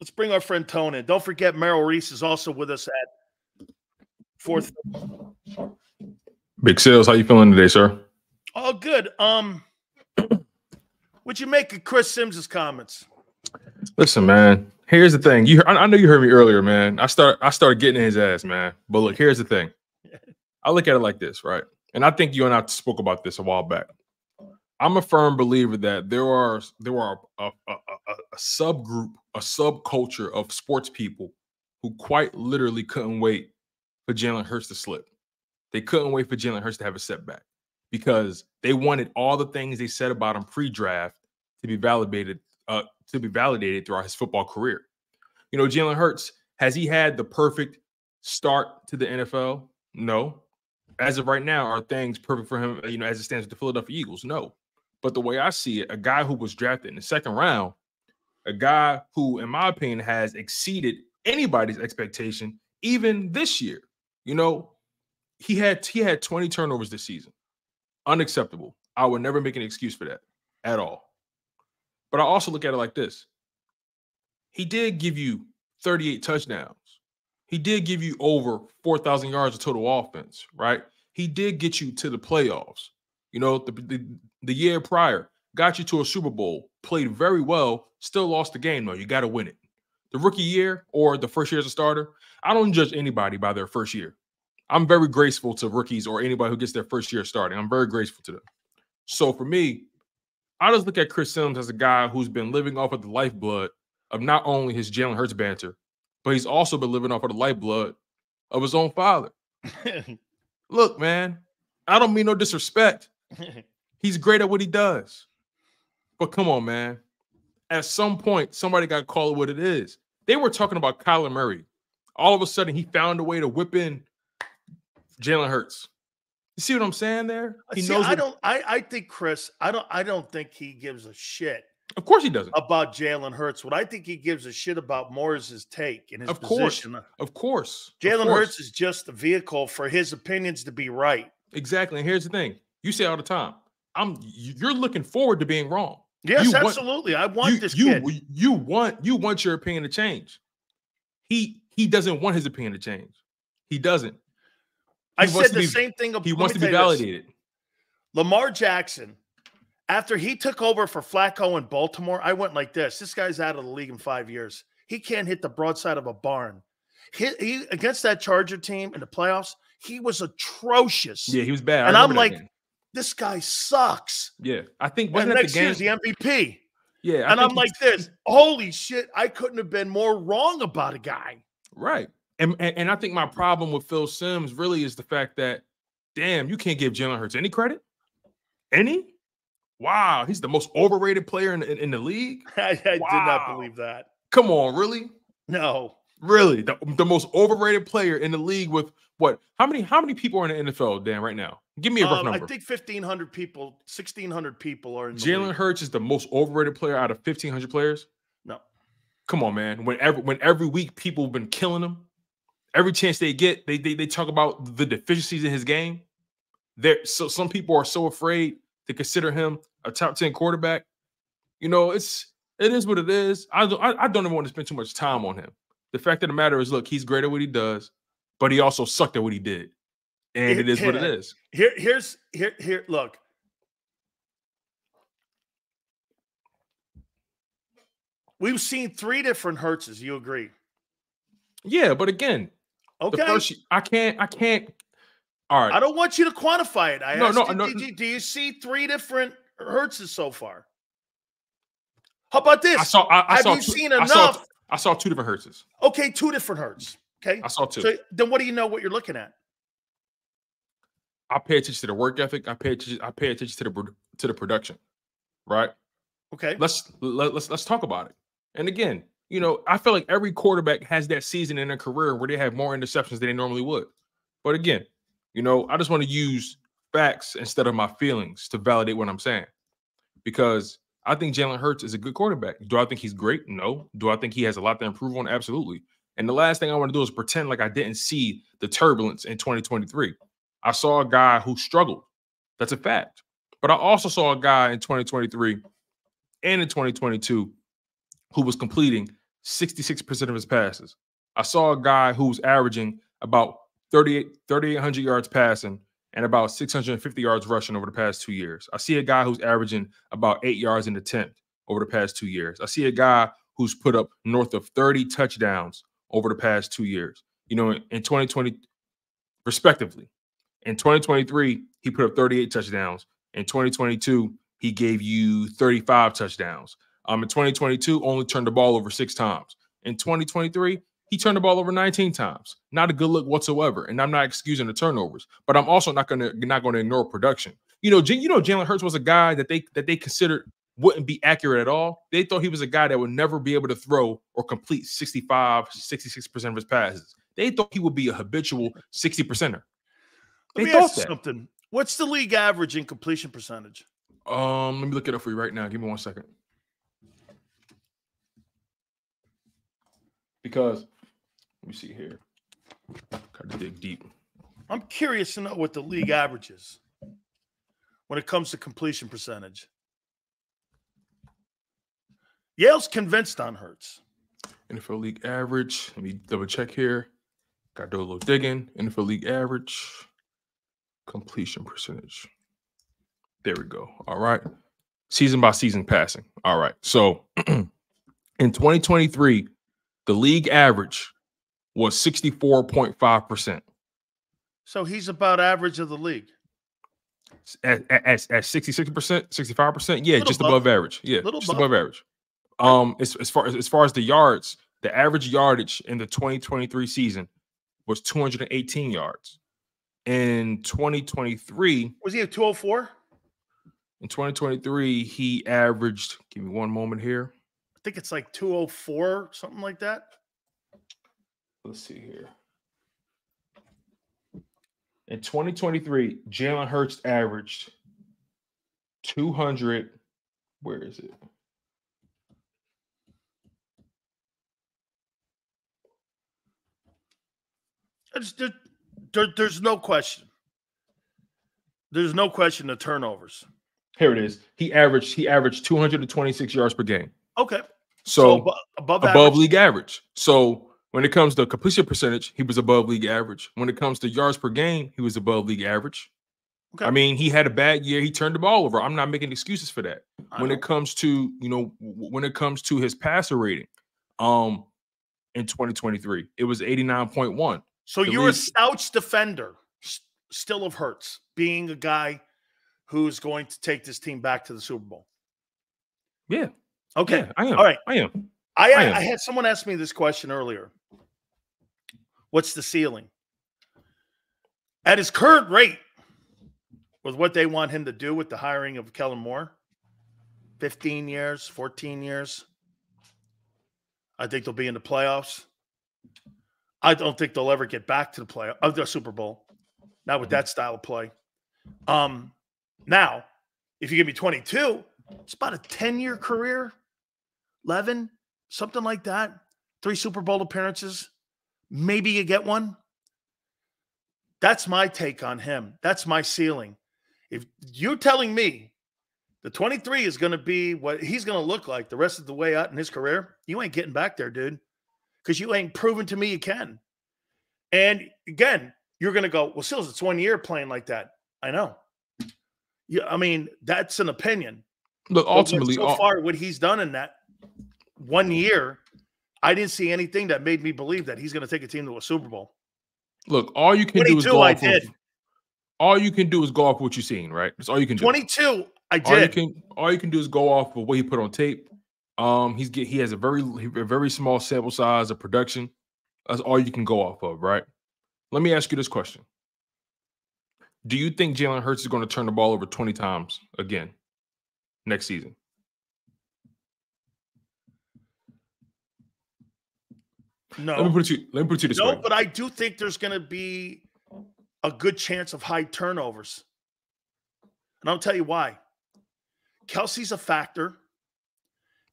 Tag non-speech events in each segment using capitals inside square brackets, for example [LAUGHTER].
Let's bring our friend Tone in. Don't forget, Merrill Reese is also with us at fourth. Big sales. How you feeling today, sir? All good. Um, what'd you make of Chris Simms's comments? Listen, man. Here's the thing. You, I, I know you heard me earlier, man. I start, I started getting in his ass, man. But look, here's the thing. I look at it like this, right? And I think you and I spoke about this a while back. I'm a firm believer that there are there are a, a, a, a subgroup, a subculture of sports people who quite literally couldn't wait for Jalen Hurts to slip. They couldn't wait for Jalen Hurts to have a setback because they wanted all the things they said about him pre-draft to be validated, uh, to be validated throughout his football career. You know, Jalen Hurts has he had the perfect start to the NFL? No. As of right now, are things perfect for him? You know, as it stands with the Philadelphia Eagles? No. But the way I see it, a guy who was drafted in the second round, a guy who, in my opinion, has exceeded anybody's expectation, even this year. You know, he had he had 20 turnovers this season. Unacceptable. I would never make an excuse for that at all. But I also look at it like this. He did give you 38 touchdowns. He did give you over 4,000 yards of total offense, right? He did get you to the playoffs. You know, the, the, the year prior, got you to a Super Bowl, played very well, still lost the game though. You got to win it. The rookie year or the first year as a starter, I don't judge anybody by their first year. I'm very graceful to rookies or anybody who gets their first year starting. I'm very graceful to them. So for me, I just look at Chris Simms as a guy who's been living off of the lifeblood of not only his Jalen Hurts banter, but he's also been living off of the lifeblood of his own father. [LAUGHS] Look, man, I don't mean no disrespect. [LAUGHS] He's great at what he does. But come on, man. At some point, somebody got to call it what it is. They were talking about Kyler Murray. All of a sudden, he found a way to whip in Jalen Hurts. You see what I'm saying there? Uh, he see, knows. I don't. I I think Chris. I don't. I don't think he gives a shit. Of course he doesn't. About Jalen Hurts. What I think he gives a shit about more is his take and his of position. Course. Of course. Jalen Hurts is just a vehicle for his opinions to be right. Exactly. And here's the thing: you say all the time, I'm you're looking forward to being wrong. Yes, you absolutely. Want, I want you, this you, kid. You want you want your opinion to change. He he doesn't want his opinion to change. He doesn't. He I said the be, same thing. He wants to be validated. This. Lamar Jackson, after he took over for Flacco in Baltimore, I went like this: This guy's out of the league in five years. He can't hit the broadside of a barn. He, he against that Charger team in the playoffs, he was atrocious. Yeah, he was bad. and I'm like, game this guy sucks. Yeah, I think wasn't and next the year's the MVP. Yeah, I and I'm like this. Holy shit! I couldn't have been more wrong about a guy. Right, and, and and I think my problem with Phil Simms really is the fact that, damn, you can't give Jalen Hurts any credit. Any? Wow, he's the most overrated player in, in, in the league. [LAUGHS] I, I wow. did not believe that. Come on, really? No. Really, the, the most overrated player in the league with what? How many? How many people are in the NFL, Dan? Right now, give me a rough um, number. I think fifteen hundred people, sixteen hundred people are in. Jalen Hurts is the most overrated player out of fifteen hundred players. No, come on, man. When every when every week people have been killing him, every chance they get, they they, they talk about the deficiencies in his game. There, so some people are so afraid to consider him a top ten quarterback. You know, it's it is what it is. I don't I, I don't even want to spend too much time on him. The fact of the matter is, look, he's great at what he does, but he also sucked at what he did. And it is what it [LAUGHS] is. Here, here's here, here, look. We've seen three different Hurtses. You agree? Yeah, but again, okay. First, I can't. I can't. All right. I don't want you to quantify it. I no, no, you, no. Do you, do you see three different Hurtses so far? How about this? I saw. I, I Have saw you two, seen enough? I saw two different Hurtses. Okay, two different Hurts. Okay, I saw two. So then, what do you know what you're looking at? I pay attention to the work ethic. I pay attention. I pay attention to the to the production. Right. Okay. Let's let, let's let's talk about it. And again, you know, I feel like every quarterback has that season in their career where they have more interceptions than they normally would. But again, you know, I just want to use facts instead of my feelings to validate what I'm saying. Because I think Jalen Hurts is a good quarterback. Do I think he's great? No. Do I think he has a lot to improve on? Absolutely. And the last thing I want to do is pretend like I didn't see the turbulence in 2023. I saw a guy who struggled. That's a fact. But I also saw a guy in 2023 and in 2022 who was completing 66% of his passes. I saw a guy who's averaging about 38 3800 yards passing and about 650 yards rushing over the past 2 years. I see a guy who's averaging about 8 yards in attempt over the past 2 years. I see a guy who's put up north of 30 touchdowns over the past 2 years. You know, in 2020 respectively. In 2023, he put up 38 touchdowns. In 2022, he gave you 35 touchdowns. Um, in 2022, only turned the ball over six times. In 2023, he turned the ball over 19 times. Not a good look whatsoever. And I'm not excusing the turnovers, but I'm also not gonna not going to ignore production. You know, you know, Jalen Hurts was a guy that they that they considered wouldn't be accurate at all. They thought he was a guy that would never be able to throw or complete 65, 66% of his passes. They thought he would be a habitual 60 percenter. Let me ask something. What's the league average in completion percentage? Um, let me look it up for you right now. Give me one second. Because let me see here. Got to dig deep. I'm curious to know what the league average is when it comes to completion percentage. Yale's convinced on Hurts. NFL league average. Let me double check here. Got to do a little digging. NFL league average completion percentage. There we go. All right. Season by season passing. All right. So [CLEARS THROAT] in 2023, the league average was 64.5%. So he's about average of the league. At, at, at 66%, 65%. Yeah, just above, above, average. Yeah, just above. above average. Um, as, as far as as far as the yards, the average yardage in the 2023 season was 218 yards in 2023 was he a 204 in 2023 he averaged give me one moment here. I think it's like 204 something like that. Let's see here. In 2023 jalen hurts averaged 200 where is it? I just, there, there's no question. There's no question the turnovers. Here it is. He averaged he averaged 226 yards per game. Okay. So, so above above league average. So when it comes to completion percentage, he was above league average. When it comes to yards per game, he was above league average. Okay. I mean, he had a bad year. He turned the ball over. I'm not making excuses for that. I when know. it comes to, you know, when it comes to his passer rating, um, in 2023, it was 89.1. So the you're league. a Stouts defender, still of Hurts, being a guy who's going to take this team back to the Super Bowl. Yeah. Okay. Yeah, I am. All right. I am. I, I, am. I had someone ask me this question earlier. What's the ceiling? At his current rate, with what they want him to do with the hiring of Kellen Moore, 15 years, 14 years, I think they'll be in the playoffs. I don't think they'll ever get back to the play of the Super Bowl. Not with mm-hmm. that style of play. Um, now, if you give me 22, it's about a 10 year career, 11, something like that. Three Super Bowl appearances. Maybe you get one. That's my take on him. That's my ceiling. If you're telling me the 23 is going to be what he's going to look like the rest of the way out in his career, you ain't getting back there, dude because you ain't proven to me you can. And again, you're going to go, well, Sills, it's one year playing like that. I know. Yeah, I mean, that's an opinion. Look, ultimately, so far, what he's done in that one year, I didn't see anything that made me believe that he's going to take a team to a Super Bowl. Look, all you can do is go I off did. Of, all you can do is go off what you've seen, right? That's all you can do. 22, I did. All you can, all you can do is go off of what he put on tape. Um, he's get he has a very a very small sample size of production. That's all you can go off of, right? Let me ask you this question: Do you think Jalen Hurts is going to turn the ball over twenty times again next season? No. Let me put it to you. Let me put it you this no, way. but I do think there's going to be a good chance of high turnovers, and I'll tell you why. Kelce's a factor.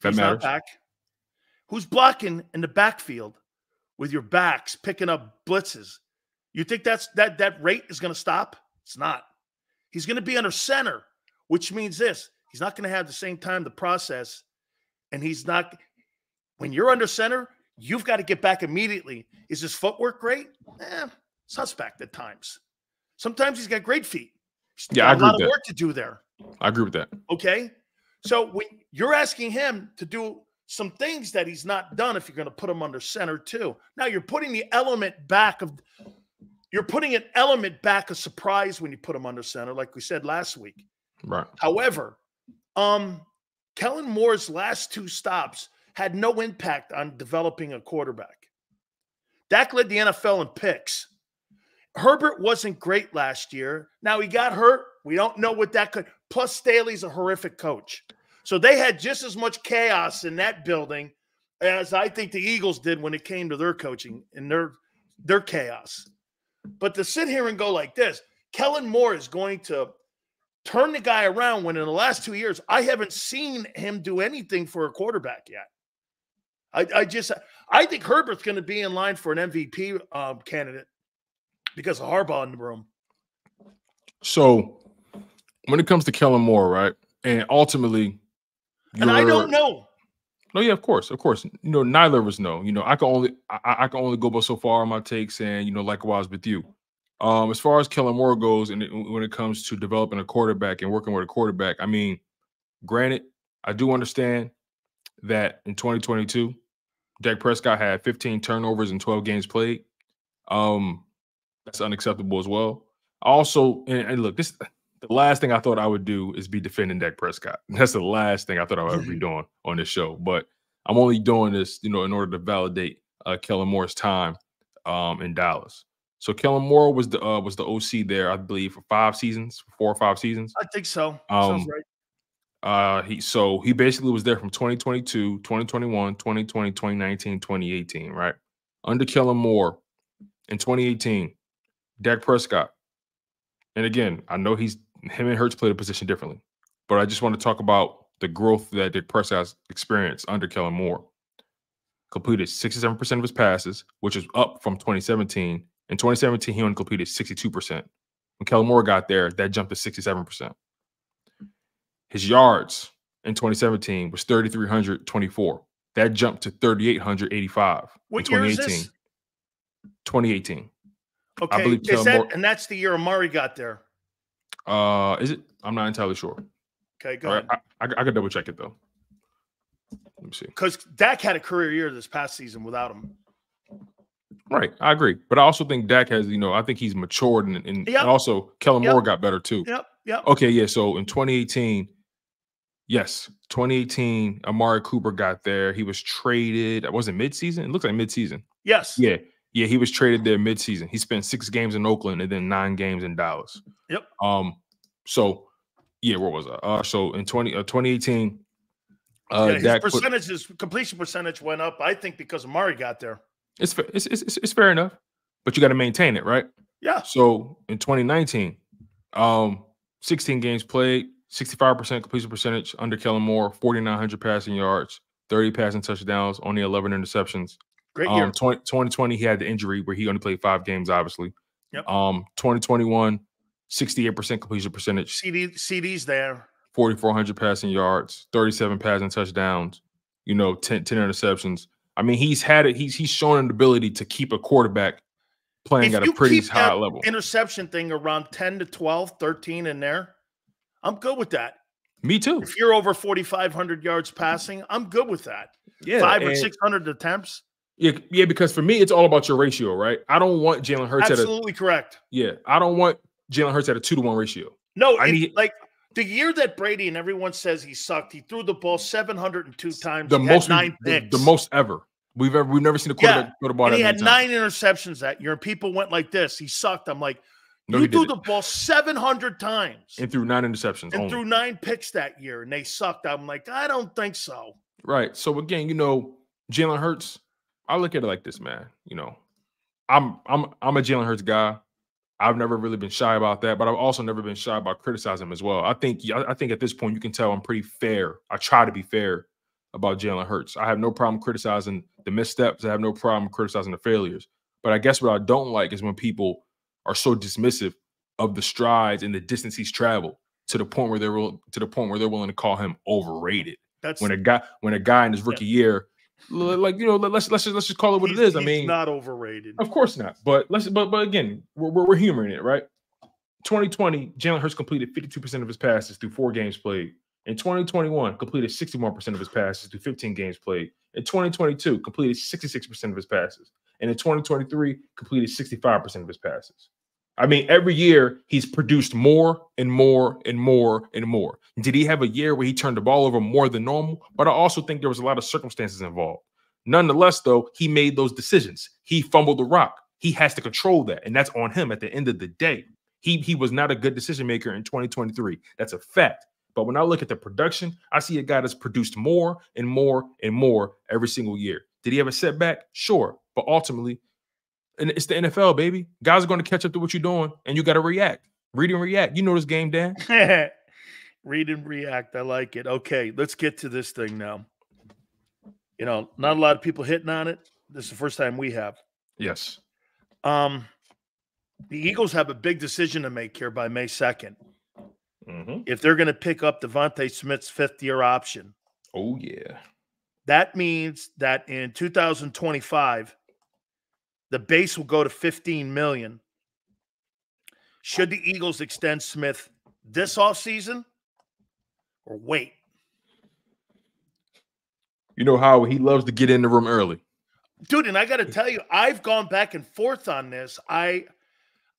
That He's matters. back. Who's blocking in the backfield with your backs, picking up blitzes? You think that's that that rate is going to stop? It's not. He's going to be under center, which means this: he's not going to have the same time to process, and he's not. when you're under center, you've got to get back immediately. Is his footwork great? Eh, suspect at times. Sometimes he's got great feet. He's Yeah, I agree a lot with of that. work to do there. I agree with that. Okay. So when you're asking him to do some things that he's not done if you're going to put him under center too. Now you're putting the element back of you're putting an element back of surprise when you put him under center, like we said last week. Right. However, um, Kellen Moore's last two stops had no impact on developing a quarterback. Dak led the NFL in picks. Herbert wasn't great last year. Now he got hurt. We don't know what that could. Plus, Staley's a horrific coach. So they had just as much chaos in that building as I think the Eagles did when it came to their coaching and their their chaos. But to sit here and go like this, Kellen Moore is going to turn the guy around when in the last two years I haven't seen him do anything for a quarterback yet. I, I just I think Herbert's going to be in line for an MVP um, candidate because of Harbaugh in the room. So when it comes to Kellen Moore, right, and ultimately, And I don't know. No, yeah, of course, of course. You know, neither of us know. You know, I can only I, I can only go but so far on my takes, and you know, likewise with you. Um, as far as Kellen Moore goes, and when it comes to developing a quarterback and working with a quarterback, I mean, granted, I do understand that in 2022, Dak Prescott had 15 turnovers in 12 games played. Um, that's unacceptable as well. Also, and, and look, this the last thing I thought I would do is be defending Dak Prescott. [LAUGHS] That's the last thing I thought I would ever be [LAUGHS] doing on this show. But I'm only doing this, you know, in order to validate uh, Kellen Moore's time um, in Dallas. So Kellen Moore was the uh, was the OC there, I believe, for five seasons, four or five seasons. I think so. Sounds Um, right. Uh, he so he basically was there from 2022, 2021, 2020, 2019, 2018, right? Under Kellen Moore in 2018, Dak Prescott. And again, I know he's him and Hurts played a position differently, but I just want to talk about the growth that Dak Prescott's experienced under Kellen Moore. Completed 67% of his passes, which is up from 2017. In 2017, he only completed 62%. When Kellen Moore got there, that jumped to 67%. His yards in 2017 was 3,324. That jumped to 3,885 What in year is 2018. this? 2018. Okay, believe is Kellen that, Moore- and that's the year Amari got there. Uh, is it? I'm not entirely sure. Okay, go right, ahead. I, I, I could double check it though. Let me see. Because Dak had a career year this past season without him. Right, I agree, but I also think Dak has, you know, I think he's matured, and, and, Yep. and also Kellen Yep. Moore got better too. Yep, yep. Okay, yeah. So in 2018, yes, 2018, Amari Cooper got there. He was traded. It Was it midseason? It looks like midseason. Yes. Yeah, yeah, he was traded there midseason. He spent six games in Oakland and then nine games in Dallas. Yep. Um. So, yeah, where was I? Uh, so in 20 uh, 2018, uh, yeah, his Dak put- percentages, completion percentage went up. I think because Amari got there. it's it's it's it's fair enough, but you got to maintain it, right? Yeah. So in 2019, um, 16 games played, 65% completion percentage under Kellen Moore, 4,900 passing yards, 30 passing touchdowns, only 11 interceptions. Great year. Um, 20, 2020, he had the injury where he only played five games, obviously. Yep. Um, 2021, 68% completion percentage, CD, CD's there. 4,400 passing yards, 37 passing touchdowns, you know, 10, 10 interceptions. I mean, he's had it, he's he's shown an ability to keep a quarterback playing If at a pretty keep high that level. Interception thing around 10 to 12, 13 in there. I'm good with that. Me too. If you're over 4,500 yards passing, I'm good with that. Yeah, Five or 600 attempts. Yeah, yeah, because for me, it's all about your ratio, right? I don't want Jalen Hurts at a Absolutely correct. yeah. I don't want Jalen Hurts at a two to one ratio. No, I need- like the year that Brady and everyone says he sucked, he threw the ball 702 times. The he most, nine the, picks. the most ever. We've ever we've never seen a Yeah, quarterback throw the ball and that he had nine interceptions that year. And people went like this. He sucked. I'm like, No, you threw the ball 700 times and threw nine interceptions. and only. threw nine picks that year, and they sucked. I'm like, I don't think so. Right. So again, you know, Jalen Hurts, I look at it like this, man. You know, I'm I'm I'm a Jalen Hurts guy. I've never really been shy about that, but I've also never been shy about criticizing him as well. I think I think at this point you can tell I'm pretty fair. I try to be fair about Jalen Hurts. I have no problem criticizing the missteps. I have no problem criticizing the failures. But I guess what I don't like is when people are so dismissive of the strides and the distance he's traveled to the point where they're to the point where they're willing to call him overrated That's when a guy when a guy in his rookie year Like you know, let's let's just let's just call it what He's- it is. I mean, not overrated. of course not. But let's but but again, we're we're, we're humoring it, right? 2020, Jalen Hurts completed 52% of his passes through four games played. In 2021, completed 61% of his passes through 15 games played. In 2022, completed 66% of his passes. And in 2023, completed 65% of his passes. I mean, every year he's produced more and more and more and more. Did he have a year where he turned the ball over more than normal? But I also think there was a lot of circumstances involved. Nonetheless, though, he made those decisions. He fumbled the rock. He has to control that, and that's on him at the end of the day. He he was not a good decision maker in 2023. That's a fact. But when I look at the production, I see a guy that's produced more and more and more every single year. Did he have a setback? Sure. But ultimately, and it's the NFL, baby. Guys are going to catch up to what you're doing, and you got to react. Read and react. You know this game, Dan. [LAUGHS] Read and react. I like it. Okay, let's get to this thing now. You know, not a lot of people hitting on it. This is the first time we have. Yes. Um, the Eagles have a big decision to make here by May 2nd. Mm-hmm. If they're going to pick up DeVonta Smith's fifth year option, Oh yeah. that means that in 2025, the base will go to 15 million. Should the Eagles extend Smith this offseason or wait? You know how he loves to get in the room early. dude and i got to tell you i've gone back and forth on this i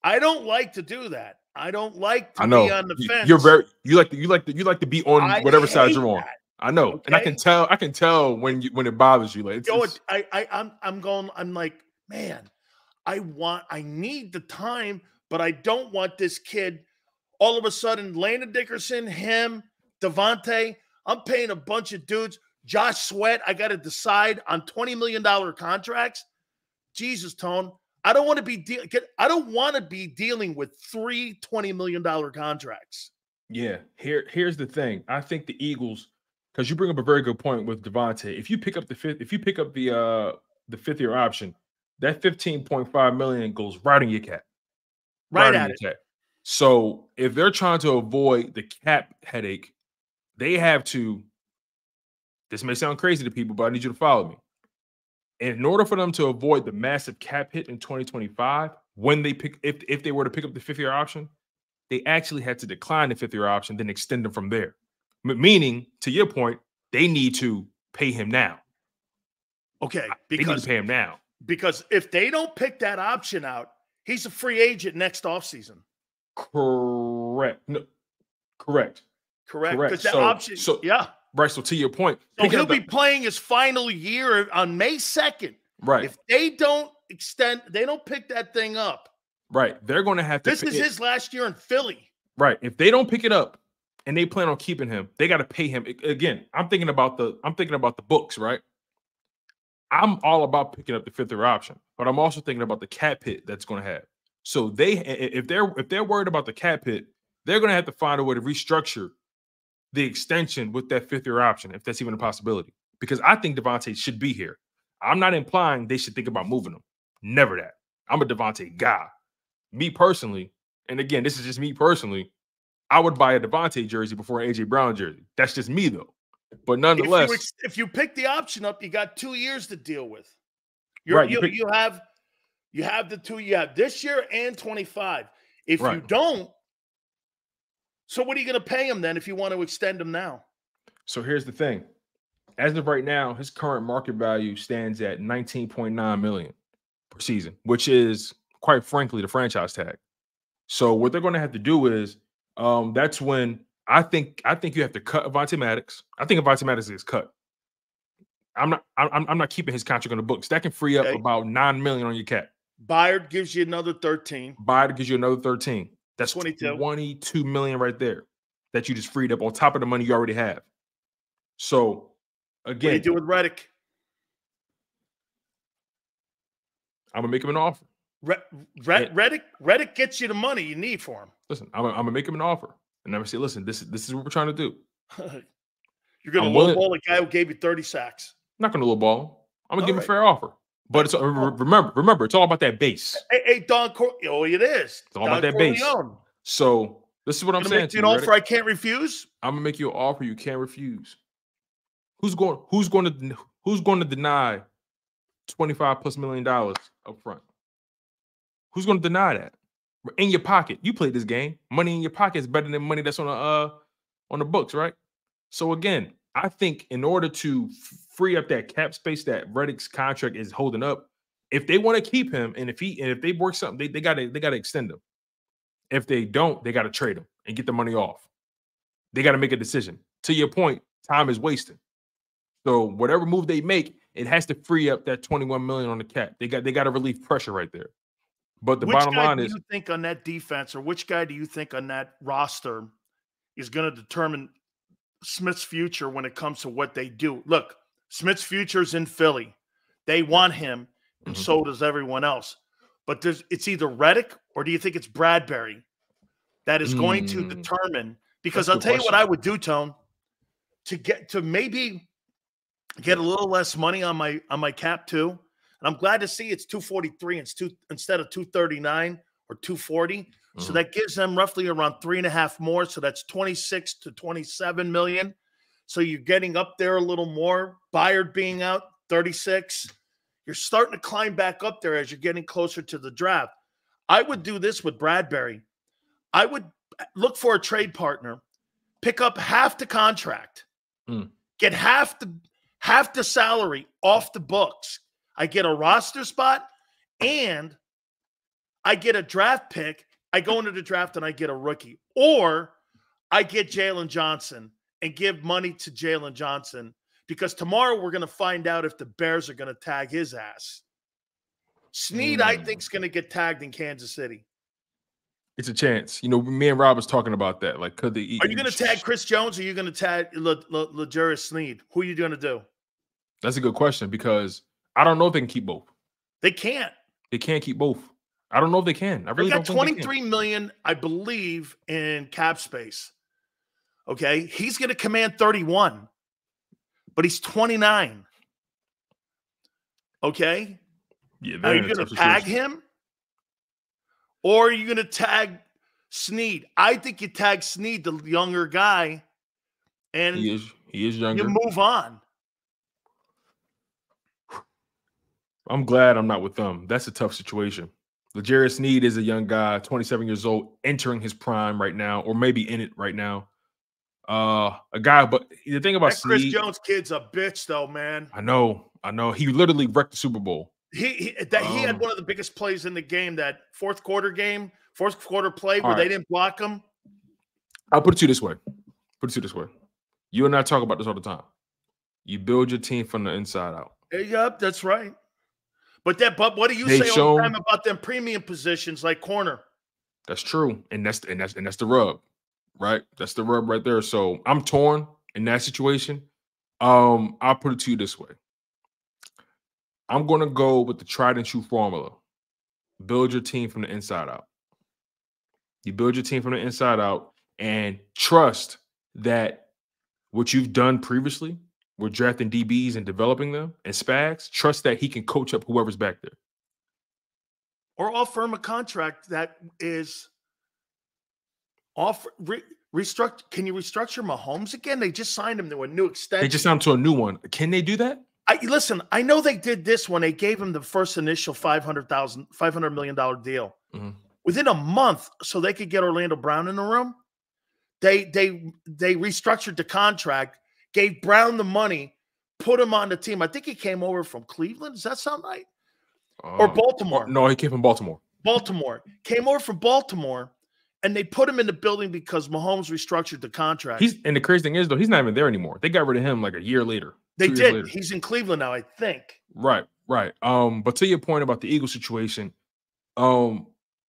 i don't like to do that i don't like to I know. be on the fence You're very you like to you like to you like to be on I whatever side you're on. that. I know, and I can tell. I can tell when you when it bothers you. Like it's, Yo, it's- I, I i'm i'm going i'm like man i want i need the time but i don't want this kid all of a sudden Landon dickerson him DeVonta i'm paying a bunch of dudes josh sweat i got to decide on 20 million dollar contracts jesus tone i don't want to be de- i don't want to be dealing with three 20 million dollar contracts yeah. Here here's the thing. I think the Eagles, because you bring up a very good point with DeVonta. If you pick up the fifth, if you pick up the uh the fifth year option, that 15.5 million goes right in your cap. right in at your it cap. So if they're trying to avoid the cap headache, they have to. This may sound crazy to people, but I need you to follow me. In order for them to avoid the massive cap hit in 2025, when they pick, if if they were to pick up the fifth year option, they actually had to decline the fifth year option, then extend them from there. M- meaning, to your point, they need to pay him now. okay They need to pay him now. Because if they don't pick that option out he's a free agent next offseason Correct. No, correct. correct Correct. because that So- option so- yeah Right. So to your point, So he'll up the- be playing his final year on May 2nd. right. If they don't extend, they don't pick that thing up. Right. They're going to have to. This is his last year in Philly. Right. If they don't pick it up and they plan on keeping him, they got to pay him. Again, I'm thinking about the I'm thinking about the books, right? I'm all about picking up the fifth year option, but I'm also thinking about the cap hit that's going to have. So they if they're if they're worried about the cap hit, they're going to have to find a way to restructure the extension with that fifth year option, if that's even a possibility. Because I think DeVonta should be here. I'm not implying they should think about moving him. Never that. I'm a DeVonta guy. Me personally, and again, this is just me personally. I would buy a DeVonta jersey before an AJ Brown jersey. That's just me though. But If nonetheless, you, ex- if you pick the option up, you got two years to deal with. You're, Right, you you, pick- you have you have the two you have this year and 25. If you don't, so what are you going to pay him then if you want to extend him now? so here's the thing. As of right now, his current market value stands at 19.9 million per season, which is quite frankly the franchise tag. So what they're going to have to do is um that's when I think I think you have to cut Avonte Maddox. I think Avonte Maddox is cut. I'm not I'm, I'm not keeping his contract on the books. That can free up Okay. about 9 million on your cap. Bayard gives you another 13. Buy it gives you another 13. That's 22. 22 million right there that you just freed up on top of the money you already have. So again, What do you do with Reddick? I'm gonna make him an offer. Re- Re- Yeah. Reddick Reddick gets you the money you need for him. Listen, I'm, gonna- I'm gonna make him an offer, and I'm say, listen, this is this is what we're trying to do. [LAUGHS] You're going to lowball a guy who gave you 30 sacks. I'm not gonna lowball. him. I'm gonna give him a fair offer, but it's oh. remember, remember, it's all about that base. Hey, hey Don Cor- Oh, it is. It's all about that base. So this is what I'm saying to you an offer I can't refuse. I'm gonna make you an offer you can't refuse. Who's going? Who's going to? Who's going to deny 25 plus million dollars up front? Who's going to deny that? In your pocket. You play this game. Money in your pocket is better than money that's on the uh on the books, right? So again, I think in order to free up that cap space that Reddick's contract is holding up, if they want to keep him and if he and if they work something, they, they gotta they gotta extend him. If they don't, they gotta trade him and get the money off. They gotta make a decision. To your point, time is wasting. So whatever move they make, it has to free up that 21 million on the cap. They got they got to relieve pressure right there. But the which bottom guy line do is you think on that defense, or which guy do you think on that roster is going to determine Smith's future when it comes to what they do? Look, Smith's future is in Philly. They want him, and Mhm. so does everyone else. But there's it's either Reddick or do you think it's Bradberry that is going to Mm. determine? Because That's I'll tell you what. I would do, Tone, to get to maybe get a little less money on my on my cap too. And I'm glad to see it's 243 it's two, instead of 239 or 240. So Mhm. that gives them roughly around three and a half more. So that's 26 to 27 million. So you're getting up there a little more. Bayard being out 36. You're starting to climb back up there as you're getting closer to the draft. I would do this with Bradberry. I would look for a trade partner, pick up half the contract, Mm. get half the half the salary off the books. I get a roster spot and I get a draft pick. I go into the draft and I get a rookie, or I get Jaylon Johnson and give money to Jaylon Johnson because tomorrow we're going to find out if the Bears are going to tag his ass. Sneed, I Mm. think, is going to get tagged in Kansas City. it's a chance. You know, me and Rob was talking about that. Like, could they? Are you going to tag Chris Jones or are you going to tag Le- Le- L'Jarius Sneed? Who are you going to do? That's a good question because I don't know if they can keep both. They can't. They can't keep both. I don't know if they can. I They really got don't think 23 million, I believe, in cap space. Okay. He's going to command 31, but he's 29. Okay. Yeah, Are you going to tag situation. him? Or are you going to tag Sneed? I think you tag Sneed, the younger guy, and He is. He is younger. you move on. I'm glad I'm not with them. That's a tough situation. L'Jarius Sneed is a young guy, 27 years old, entering his prime right now, or maybe in it right now. Uh, a guy, but the thing about That Chris Sneed, Jones kid's a bitch, though, man. I know, I know, he literally wrecked the Super Bowl. He he, that, he had Um, one of the biggest plays in the game. That fourth quarter game, fourth quarter play where All they didn't block him. I'll put it to you this way. Put it to you this way. You and I talk about this all the time. You build your team from the inside out. Yep, that's right. But that, but what do you They've say all the time about them premium positions like corner? That's true, and that's and that's and that's the rub, right? That's the rub right there. So I'm torn in that situation. Um, I'll put it to you this way. I'm gonna go with the tried and true formula. Build your team from the inside out. You build your team from the inside out and trust that what you've done previously, with drafting DBs and developing them and Spags, trust that he can coach up whoever's back there. or offer him a contract that is offer re, restructure. Can you restructure Mahomes again? They just signed him to a new extension. They just signed to a new one. Can they do that? I listen. I know they did this when they gave him the first initial 500,000 500 million dollar deal. Mhm. Within a month, so they could get Orlando Brown in the room. They they they restructured the contract, gave Brown the money, put him on the team. I think he came over from Cleveland. Does that sound right? Or Um, Baltimore? No, he came from Baltimore. Baltimore came over from Baltimore, and they put him in the building because Mahomes restructured the contract. He's and the crazy thing is though, he's not even there anymore. They got rid of him like a year later. they did. later. He's in Cleveland now, I think. Right, right. Um, but to your point about the Eagle situation, um,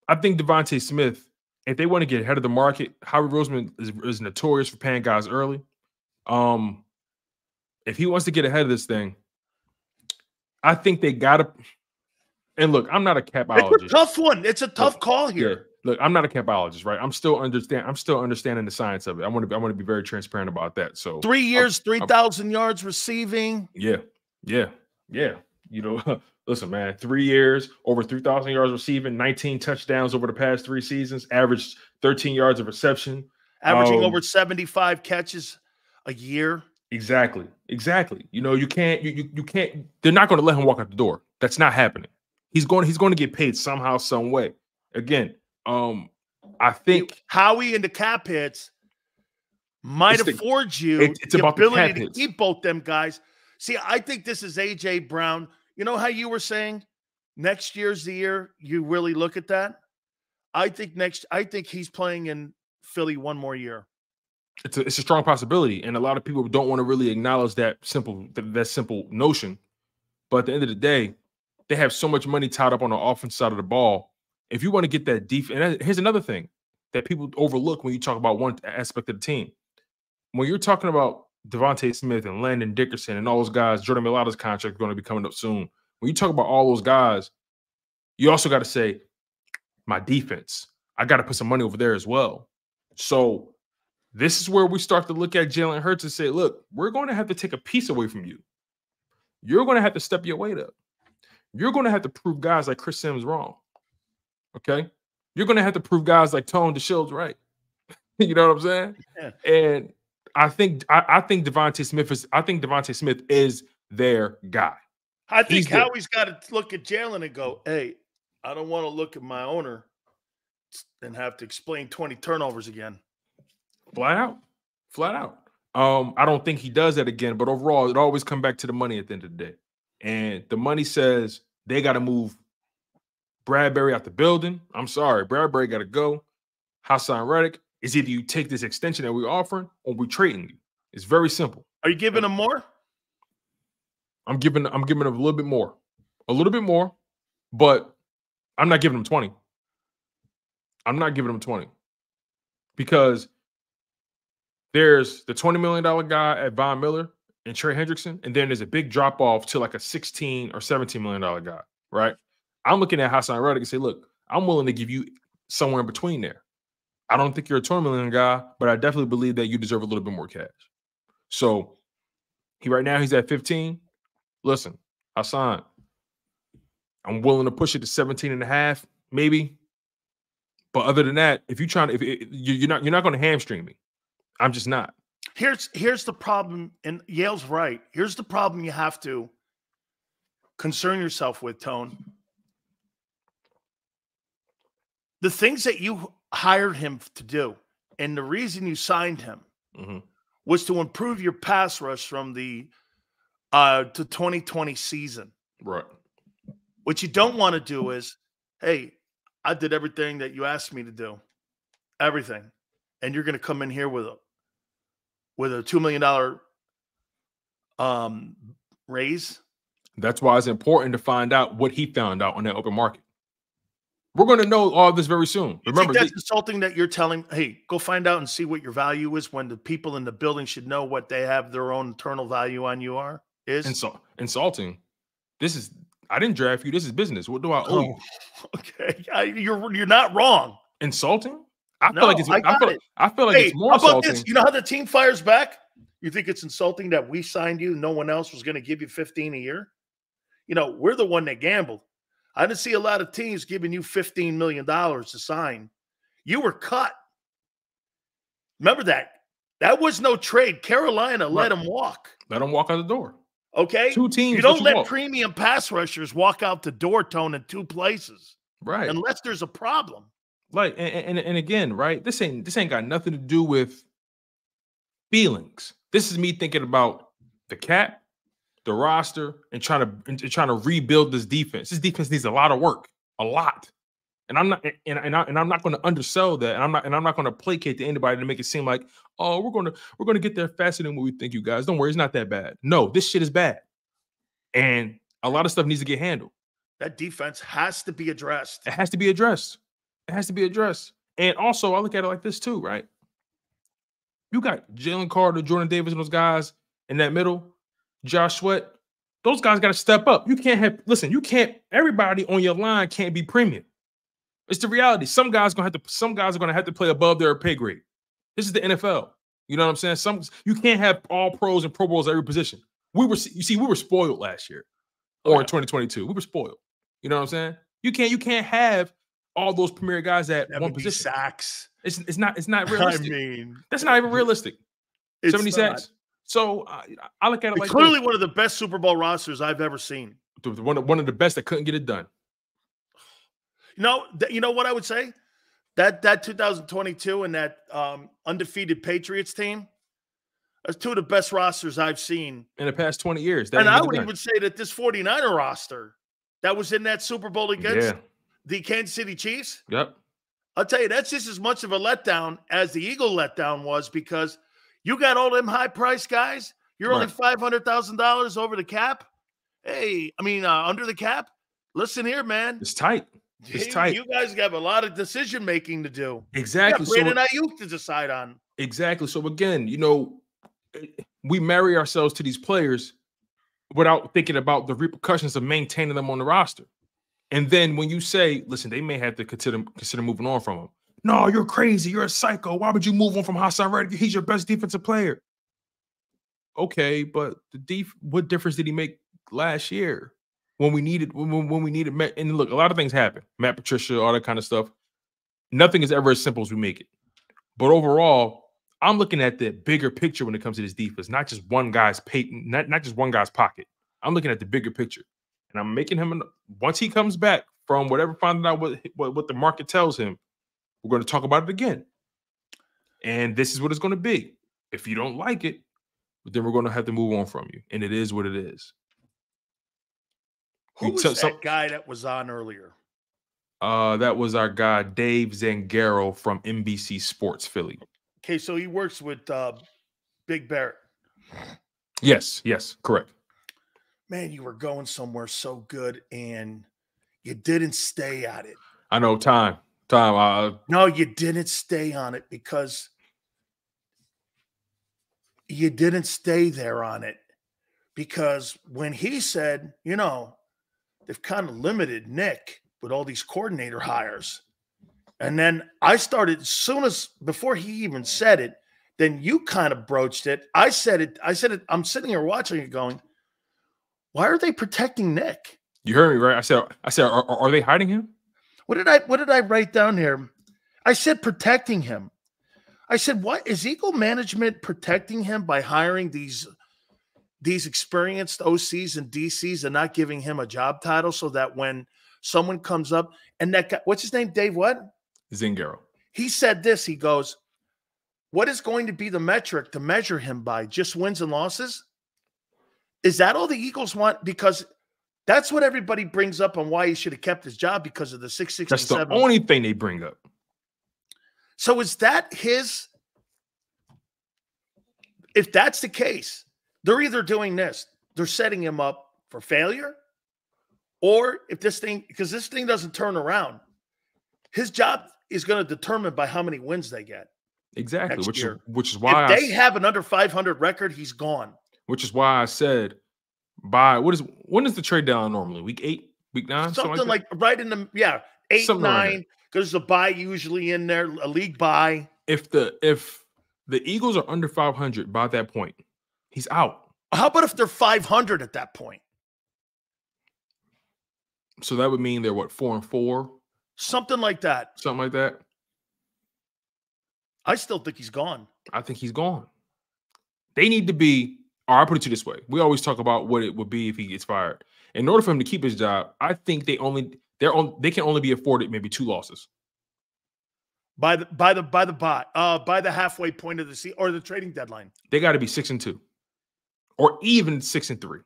I think DeVonta Smith, if they want to get ahead of the market, Howard Roseman is, is notorious for paying guys early. Um, if he wants to get ahead of this thing, I think they gotta. And look, I'm not a capologist. It's a tough one. It's a tough call Yeah. here. Look, I'm not a capologist, right? I'm still understand. I'm still understanding the science of it. I want to. Be, I want to be very transparent about that. So Three years, three thousand yards receiving. Yeah, yeah, yeah. You know, [LAUGHS] listen, man, three years, over 3,000 yards receiving, 19 touchdowns over the past three seasons, averaged 13 yards of reception. averaging Um, over 75 catches a year. Exactly. Exactly. You know, you can't you you, you can't they're not going to let him walk out the door. That's not happening. He's going he's going to get paid somehow some way. Again, um I think Howie and the cap hits might It's the- afford you it- it's the about the ability cap to hits. keep both them guys. See, I think this is AJ Brown. You know how you were saying next year's the year you really look at that? I think next I think he's playing in Philly one more year. It's a, it's a strong possibility and a lot of people don't want to really acknowledge that simple that, that simple notion. But at the end of the day they have so much money tied up on the offense side of the ball. If you want to get that defense and uh, here's another thing that people overlook when you talk about one aspect of the team. When you're talking about DeVonta Smith and Landon Dickerson and all those guys Jordan Mailata's contract is going to be coming up soon. When you talk about all those guys you also got to say my defense I got to put some money over there as well. So this is where we start to look at Jalen Hurts and say, look, we're going to have to take a piece away from you. You're going to have to step your weight up. You're going to have to prove guys like Chris Simms wrong. Okay. You're going to have to prove guys like Tone DeShields right. [LAUGHS] you know what I'm saying? Yeah. And I think I, I think DeVonta Smith is I think DeVonta Smith is their guy. I think He's Howie's got to look at Jalen and go, hey, I don't want to look at my owner and have to explain 20 turnovers again. Flat out. Flat out. Um, I don't think he does that again, but overall, it always come back to the money at the end of the day. And the money says they got to move Bradberry out the building. I'm sorry, Bradberry got to go. Haason Reddick is either you take this extension that we're offering or we're trading you. It's very simple. Are you giving him more? I'm giving I'm giving him a little bit more, a little bit more, but I'm not giving him 20. I'm not giving him 20 because there's the 20 million dollar guy at Von Miller and Trey Hendrickson, and then there's a big drop off to like a 16 or 17 million dollar guy, right? I'm looking at Haason Reddick and say, look, I'm willing to give you somewhere in between there. I don't think you're a 20 million guy, but I definitely believe that you deserve a little bit more cash. So he right now he's at 15 listen, Haason, I'm willing to push it to 17 and a half, maybe. But other than that, if you're trying to, if it, you- you're not, you're not going to hamstring me. I'm just not. Here's here's the problem, and Yale's right. Here's the problem you have to concern yourself with, Tone. The things that you hired him to do, and the reason you signed him Mhm. was to improve your pass rush from the uh to 2020 season. Right. What you don't want to do is, hey, I did everything that you asked me to do, everything, and you're going to come in here with a with a two million dollar um raise. That's why it's important to find out what he found out on that open market. We're going to know all this very soon. You Remember, that's insulting that you're telling, hey, go find out and see what your value is when the people in the building should know what they have their own internal value on you are is. insult, insulting. This is, I didn't draft you. This is business. What do I owe you? Oh, [LAUGHS] okay, I, you're you're not wrong. Insulting? I No, feel like it's, I I, feel, it. I feel like hey, it's more how about insulting. this? You know how the team fires back? You think it's insulting that we signed you? No one else was going to give you 15 a year. You know, we're the one that gambled. I didn't see a lot of teams giving you 15 million dollars to sign. You were cut. Remember that? That was no trade. Carolina let Right. him walk. Let him walk out the door. Okay. Two teams. You don't let walk. premium pass rushers walk out the door tone in two places right. unless there's a problem. Like and, and and again, right? This ain't this ain't got nothing to do with feelings. This is me thinking about the cap, the roster, and trying to and trying to rebuild this defense. This defense needs a lot of work, a lot. And I'm not and, and, I, and I'm not going to undersell that. And I'm not and I'm not going to placate to anybody to make it seem like, oh, we're going to we're going to get there faster than what we think you guys. Don't worry, it's not that bad. No, this shit is bad. And a lot of stuff needs to get handled. That defense has to be addressed. It has to be addressed. It has to be addressed. And also, I look at it like this too, right? You got Jalen Carter, Jordan Davis, and those guys in that middle, Josh Sweat. Those guys got to step up. You can't have, listen, you can't, everybody on your line can't be premium. It's the reality. Some guys gonna have to, some guys are gonna have to play above their pay grade. This is the NFL. You know what I'm saying? Some you can't have all pros and pro bowls at every position. We were, you see, we were spoiled last year oh, or in 2022. We were spoiled. You know what I'm saying? You can't, you can't have all those premier guys at one 70 position. sacks. It's it's not it's not [LAUGHS] I realistic. mean, That's not even realistic. it's 70 not. sacks. So I, I look at it It's like clearly this. one of the best Super Bowl rosters I've ever seen. One, of- one of the best that couldn't get it done. You know, th- you know what I would say? That that 2022 and that um, undefeated Patriots team, that's two of the best rosters I've seen. in the past 20 years. That and I would done. even say that this 49er roster that was in that Super Bowl against yeah. The Kansas City Chiefs, Yep. I'll tell you, that's just as much of a letdown as the Eagle letdown was because you got all them high price guys. You're only five hundred thousand dollars over the cap. Hey, I mean uh, under the cap. Listen here, man. It's tight. It's you, tight. you guys have a lot of decision making to do. Exactly. Yeah, so Brandon Aiyuk to decide on. exactly. So again, you know, we marry ourselves to these players without thinking about the repercussions of maintaining them on the roster. And then when you say, listen, they may have to consider consider moving on from him. No, you're crazy. You're a psycho. Why would you move on from Haason Reddick? He's your best defensive player. Okay, but the def- what difference did he make last year when we needed when, when we needed Matt? And look, a lot of things happen. Matt Patricia, all that kind of stuff. Nothing is ever as simple as we make it. But overall, I'm looking at the bigger picture when it comes to this defense, not just one guy's pay, not, not just one guy's pocket. I'm looking at the bigger picture. And I'm making him an, once he comes back from whatever finding out what, what what the market tells him, we're going to talk about it again. And this is what it's going to be. If you don't like it, then we're going to have to move on from you. And it is what it is. Who was that some- guy that was on earlier? Uh, that was our guy Dave Zangaro from NBC Sports Philly. Okay, so he works with uh, Big Barrett. Yes, yes, correct. Man, you were going somewhere so good, and you didn't stay at it. I know time, time. Uh, No, you didn't stay on it because you didn't stay there on it. Because when he said, you know, they've kind of limited Nick with all these coordinator hires. And then I started as soon as before he even said it, then you kind of broached it. I said it, I said it, I'm sitting here watching it going, why are they protecting Nick? you heard me right? I said, I said, are, are they hiding him? What did I what did I write down here? I said protecting him. I said, what is Eagle management protecting him by hiring these these experienced OCs and DCs and not giving him a job title so that when someone comes up and that guy, what's his name? Dave what? Zangaro. He said this. He goes, What is going to be the metric to measure him by? Just wins and losses? Is that all the Eagles want? Because that's what everybody brings up on why he should have kept his job because of the That's the 667. only thing they bring up. So is that his? If that's the case, they're either doing this, they're setting him up for failure, or if this thing, because this thing doesn't turn around, his job is going to determine by how many wins they get. Exactly, which is which is why if I, they have an under 500 record, he's gone. Which is why I said by what is when is the trade down normally? Week eight, week nine, Something that? like, right in the, yeah, eight, Something nine, because there's a buy usually in there, a league buy. if the if the Eagles are under 500 by that point, he's out. How about if they're 500 at that point? So that would mean they're what four and four, Something like that. something like that. I still think he's gone. I think he's gone. They need to be, or I put it to this way. We always talk about what it would be if he gets fired. In order for him to keep his job, I think they only they're on they can only be afforded maybe two losses. by the by the by the bot uh by the halfway point of the season or the trading deadline. They got to be six and two. Or even six and three.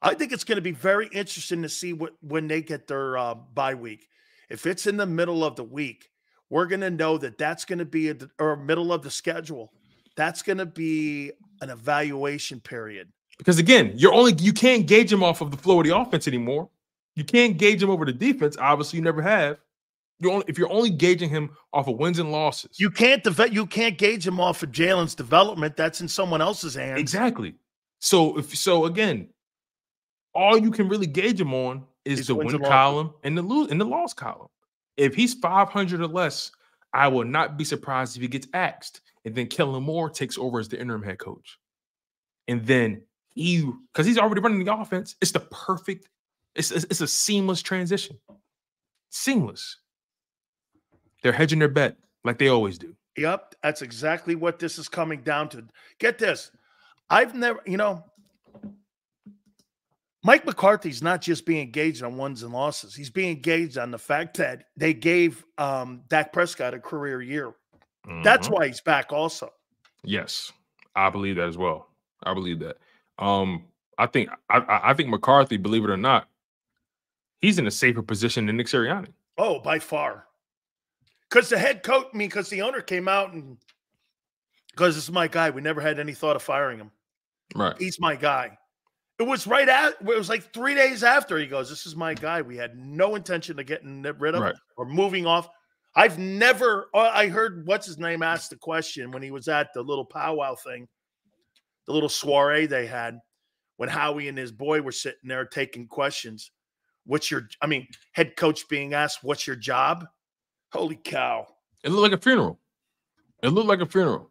I think it's going to be very interesting to see what when they get their uh, bye week. If it's in the middle of the week, we're going to know that that's going to be a, or middle of the schedule. That's going to be an evaluation period. Because again, you're only you can't gauge him off of the flow of the offense anymore. You can't gauge him over the defense. Obviously, you never have. You only if you're only gauging him off of wins and losses. You can't deve- you can't gauge him off of Jalen's development. That's in someone else's hands. exactly. So if so, again, all you can really gauge him on is Is the win column and the lose and the loss column. If he's 500 or less, I will not be surprised if he gets axed, and then Kellen Moore takes over as the interim head coach, and then he because he's already running the offense. It's the perfect. It's, it's it's a seamless transition. Seamless. They're hedging their bet like they always do. Yep, that's exactly what this is coming down to. Get this. I've never, you know, Mike McCarthy's not just being engaged on wins and losses. He's being engaged on the fact that they gave um, Dak Prescott a career year. Mm-hmm. That's why he's back also. Yes, I believe that as well. I believe that. Um, I think I, I think McCarthy, believe it or not, he's in a safer position than Nick Sirianni. Oh, by far. Because the head coach, I mean, because the owner came out and because this is my guy. We never had any thought of firing him. Right. He's my guy. It was right at it was like three days after he goes, This is my guy. We had no intention of getting rid of right. or moving off. I've never uh, I heard what's his name asked the question when he was at the little powwow thing, the little soiree they had when Howie and his boy were sitting there taking questions. What's your I mean, head coach being asked, What's your job? Holy cow. It looked like a funeral. It looked like a funeral.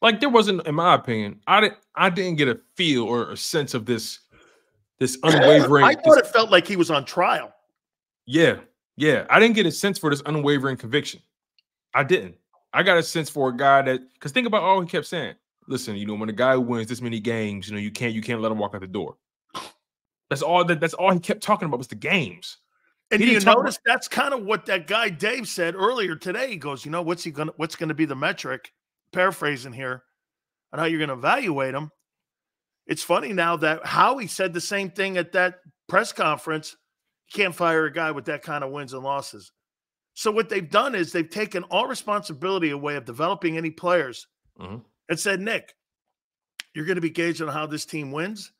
Like there wasn't, in my opinion, I didn't I didn't get a feel or a sense of this this [CLEARS THROAT] unwavering. I thought this, it felt like he was on trial. Yeah, yeah. I didn't get a sense for this unwavering conviction. I didn't. I got a sense for a guy that because think about all he kept saying. Listen, you know, when a guy wins this many games, you know, you can't you can't let him walk out the door. That's all that that's all he kept talking about was the games. And he you notice about- that's kind of what that guy Dave said earlier today. He goes, you know, what's he gonna what's gonna be the metric? Paraphrasing here on how you're gonna evaluate him. It's funny now that Howie said the same thing at that press conference. Can't fire a guy with that kind of wins and losses. So what they've done is they've taken all responsibility away of developing any players mm-hmm. and said, Nick, you're going to be gauged on how this team wins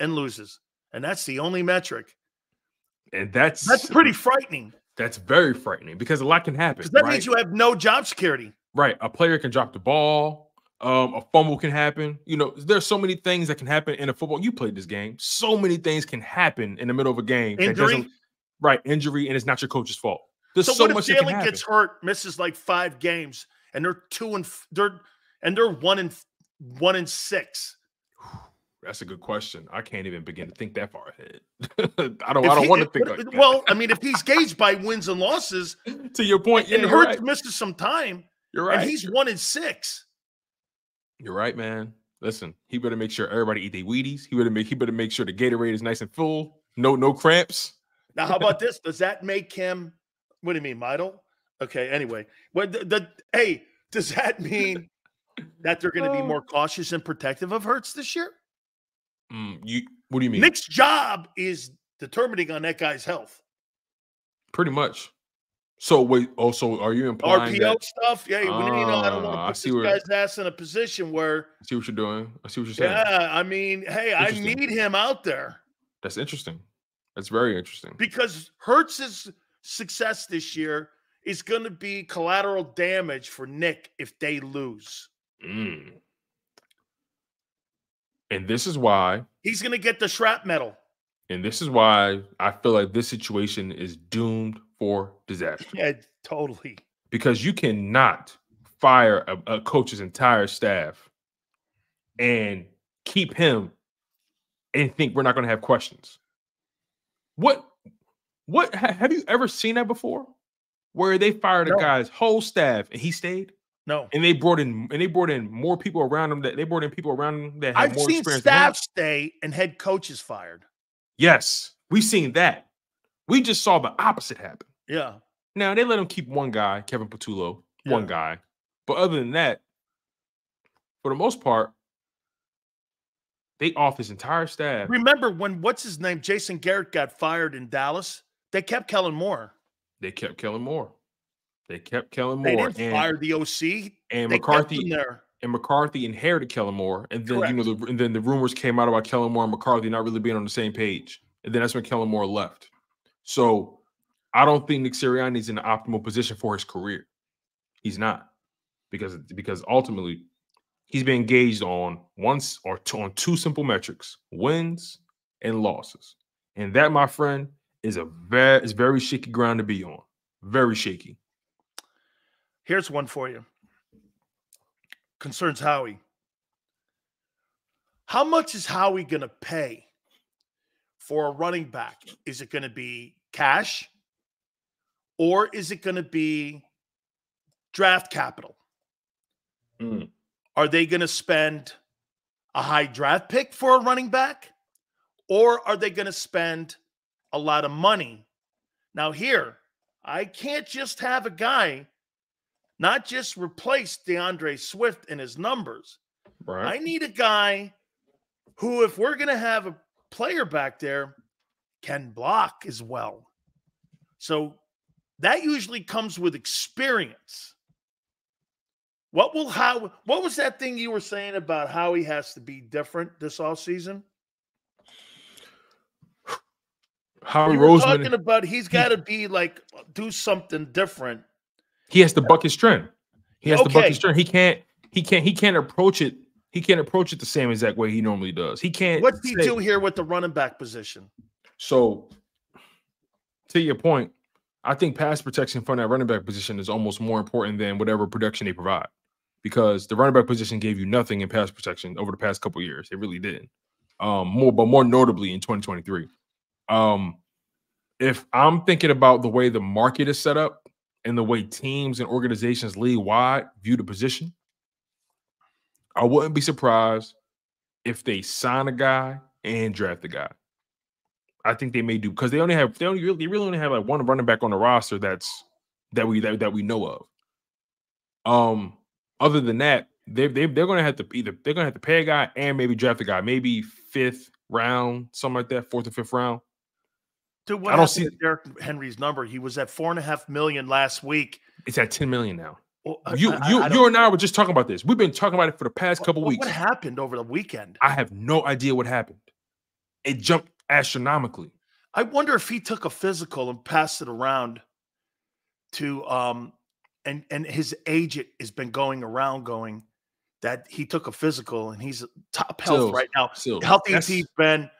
and loses. And that's the only metric. And that's that's pretty frightening. That's very frightening because a lot can happen. That right? means you have no job security. Right. A player can drop the ball. Um, a fumble can happen. You know, there's so many things that can happen in a football. You played this game. So many things can happen in the middle of a game. Injury, right? Injury, and it's not your coach's fault. There's so, so what much. If Jalen gets hurt, misses like five games, and they're two and they're and they're one and one and six. [SIGHS] That's a good question. I can't even begin to think that far ahead. [LAUGHS] I don't. If I don't he, want to think. Like well, I mean, if he's gauged by wins and losses, [LAUGHS] to your point, and yeah, Hurts right. misses some time, you're right. And he's one and six. You're right, man. Listen, he better make sure everybody eat their Wheaties. He better make he better make sure the Gatorade is nice and full. No, no cramps. Now, how about this? Does that make him? What do you mean, Midel? Okay. Anyway, what the, the hey? Does that mean that they're going to be [LAUGHS] more cautious and protective of Hurts this year? Mm, you what do you mean? Nick's job is determining on that guy's health. Pretty much. So wait, also are you implying RPO that, stuff? Yeah, uh, you know, I don't want to ah, put this where, guy's ass in a position where I see what you're doing. I see what you're saying. Yeah, I mean, hey, I need him out there. That's interesting. That's very interesting. Because Hurts's success this year is going to be collateral damage for Nick if they lose. Mm. And this is why he's going to get the shrap shrapnel. And this is why I feel like this situation is doomed for disaster. Yeah, totally. Because you cannot fire a, a coach's entire staff and keep him and think we're not going to have questions. What what have you ever seen that before? Where they fired a no. guy's whole staff and he stayed? No. And they brought in and they brought in more people around him that they brought in people around him that had I've more seen staff stay and head coaches fired. Yes, we've seen that. We just saw the opposite happen. Yeah. Now they let him keep one guy, Kevin Patullo, yeah. one guy. But other than that, for the most part, they off his entire staff. Remember when what's his name? Jason Garrett got fired in Dallas. They kept Kellen Moore. They kept Kellen Moore. They kept Kellen Moore. They didn't and, fire the OC. And they McCarthy there. And McCarthy inherited Kellen Moore. And then Correct. you know the, and then the rumors came out about Kellen Moore and McCarthy not really being on the same page. And then that's when Kellen Moore left. So I don't think Nick Sirianni is in the optimal position for his career. He's not because because ultimately he's been engaged on once or two, on two simple metrics: wins and losses. And that, my friend, is a very is very shaky ground to be on. Very shaky. Here's one for you. Concerns Howie. How much is Howie going to pay for a running back? Is it going to be cash? Or is it going to be draft capital? Mm. Are they going to spend a high draft pick for a running back? Or are they going to spend a lot of money? Now, here, I can't just have a guy not just replace D'Andre Swift in his numbers. Right. I need a guy who, if we're going to have a player back there, can block as well. So that usually comes with experience. What will how what was that thing you were saying about how he has to be different this off season? Howie You Roseman, talking about he's got to be like do something different. he has to buck his trend. He has to buck his trend. He can't. He can't. He can't approach it. He can't approach it the same exact way he normally does. He can't. What's he say- do here with the running back position? So, to your point, I think pass protection from that running back position is almost more important than whatever production they provide, because the running back position gave you nothing in pass protection over the past couple years. It really didn't. Um, more, but more notably in 2023. Um, if I'm thinking about the way the market is set up and the way teams and organizations league wide view the position, I wouldn't be surprised if they sign a guy and draft a guy. I think they may do because they only have they only really, they really only have like one running back on the roster that's that we that, that we know of. Um, other than that, they they they're gonna have to either they're gonna have to pay a guy and maybe draft a guy, maybe fifth round, something like that, fourth or fifth round. Dude, what I don't see- Derrick Henry's number? He was at four and a half million last week. It's at 10 million now. Well, You I- you I you and I were just talking about this. We've been talking about it for the past couple what, weeks. What happened over the weekend? I have no idea what happened. It jumped astronomically. I wonder if he took a physical and passed it around to um and and his agent has been going around going that he took a physical and he's top health Sills, right now. Sills, Healthy as he's been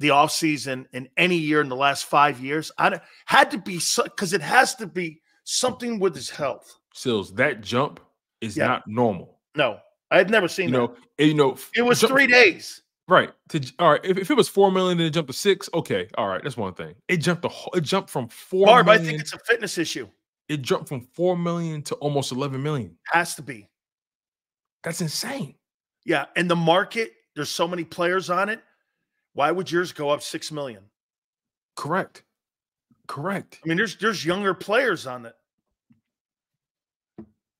the offseason in any year in the last five years. I had to be because it has to be something with his health. Sills, that jump is Yeah. not normal. No, I had never seen You that. know, and, you know, It was jump- three days. Right. To, all right. If, if it was four million and it jumped to six, okay. All right. That's one thing. It jumped whole, it jumped from four Barb, I think it's a fitness issue. it jumped from four million to almost eleven million. Has to be. That's insane. Yeah, and the market, there's so many players on it. Why would yours go up six million? Correct. Correct. I mean, there's there's younger players on it.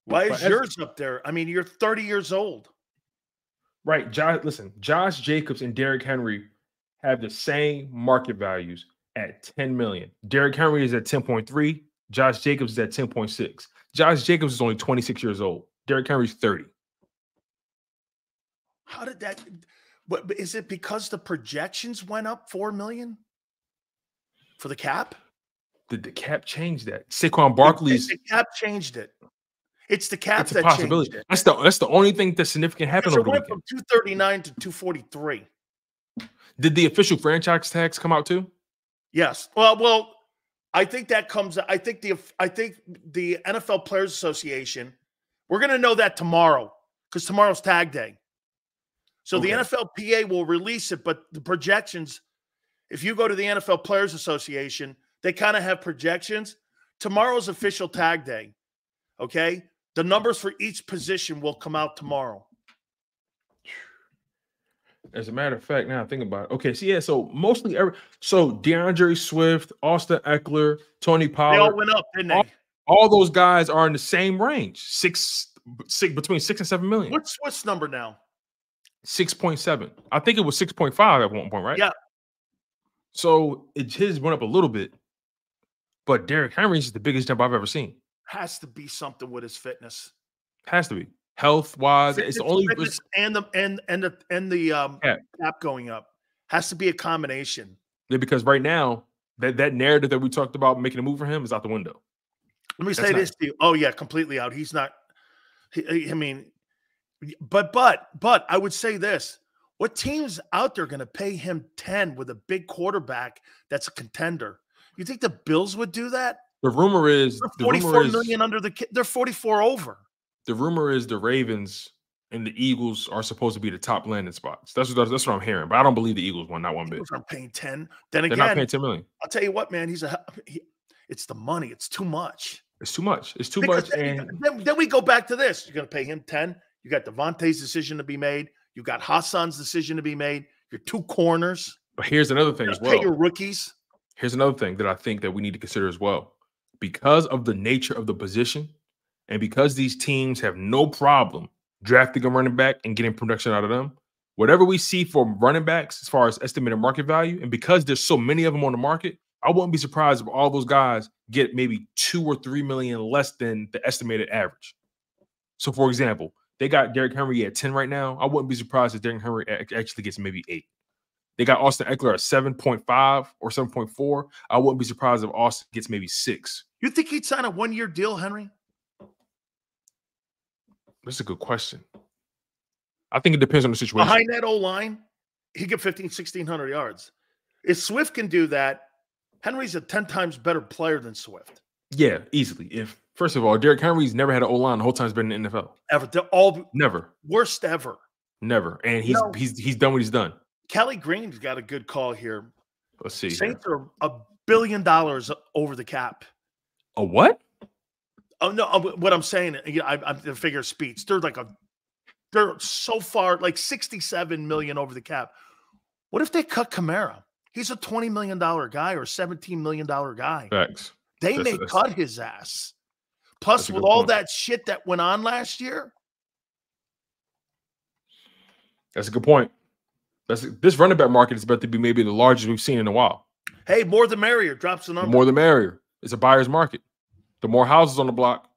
Why is yours up there? I mean, you're 30 years old. Right. Josh, listen, Josh Jacobs and Derrick Henry have the same market values at 10 million. Derrick Henry is at 10.3. Josh Jacobs is at 10.6. Josh Jacobs is only 26 years old. Derrick Henry's 30. How did that? But is it because the projections went up four million for the cap? Did the cap change that? Saquon The- Barkley's the cap changed it. It's the cap it's that possibility. changed it. That's the that's the only thing that significant happened over it the went weekend. from 239 to 243. Did the official franchise tags come out too? Yes. Well, well, I think that comes. I think the I think the NFL Players Association. We're going to know that tomorrow because tomorrow's tag day. So the Okay. NFLPA will release it, but the projections. If you go to the NFL Players Association, they kind of have projections. Tomorrow's official tag day. Okay, the numbers for each position will come out tomorrow. As a matter of fact, now I think about it. Okay, so yeah, so mostly every so D'Andre Swift, Austin Ekeler, Tony They all went up, didn't all- they? all those guys are in the same range. Six six between six and seven million. What's what's number now? Six point seven. I think it was six point five at one point, right? Yeah. So it his went up a little bit, but Derrick Henry's is the biggest jump I've ever seen. Has to be something with his fitness. Has to be health wise. It's only. and the and and the and the um Cap. cap going up has to be a combination. Yeah, because right now that that narrative that we talked about making a move for him is out the window. Let me That's say not- this to you. Oh yeah, completely out. He's not. he- I mean, but but but I would say this: what teams out there going to pay him ten with a big quarterback that's a contender? You think the Bills would do that? The rumor is They're the forty-four rumor million is under the. They're forty-four over. the rumor is the Ravens and the Eagles are supposed to be the top landing spots. That's what that's what I'm hearing. But I don't believe the Eagles won not one bit. Aren't paying ten. Then They're again, not paying 10 million. I'll tell you what, man. He's a. He, it's the money. It's too much. It's too much. It's too Because much. then, And then, then we go back to this. You're going to pay him 10. You got DeVonta's decision to be made. You got Haason's decision to be made. Your two corners. But here's another thing as well. Pay your rookies. Here's another thing that I think that we need to consider as well. Because of the nature of the position, and because these teams have no problem drafting a running back and getting production out of them, whatever we see for running backs as far as estimated market value, and because there's so many of them on the market, I wouldn't be surprised if all those guys get maybe two or three million less than the estimated average. So, for example, they got Derrick Henry at 10 right now. I wouldn't be surprised if Derrick Henry actually gets maybe eight. They got Austin Ekeler at 7.5 or 7.4. I wouldn't be surprised if Austin gets maybe six. You think he'd sign a one year deal, Henry? That's a good question. I think it depends on the situation. Behind that O line, he get 15, 1600 yards. If Swift can do that, Henry's a 10 times better player than Swift. Yeah, easily. If first of all, Derrick Henry's never had an O line the whole time he's been in the NFL. Ever. They're all never. Worst ever. Never. And he's no. he's he's done what he's done. Kelly Green's got a good call here. Let's see. Saints here. are a billion dollars over the cap. A what? Oh no! Uh, what I'm saying, I, I'm the figure of speech. They're like a, they're so far like 67 million over the cap. What if they cut Kamara? He's a 20 million dollar guy or 17 million dollar guy. Thanks. They that's, may that's, cut his ass. Plus, with all point. that shit that went on last year. That's a good point. That's this running back market is about to be maybe the largest we've seen in a while. Hey, more the merrier. Drops the number. The more the merrier. It's a buyer's market. The more houses on the block,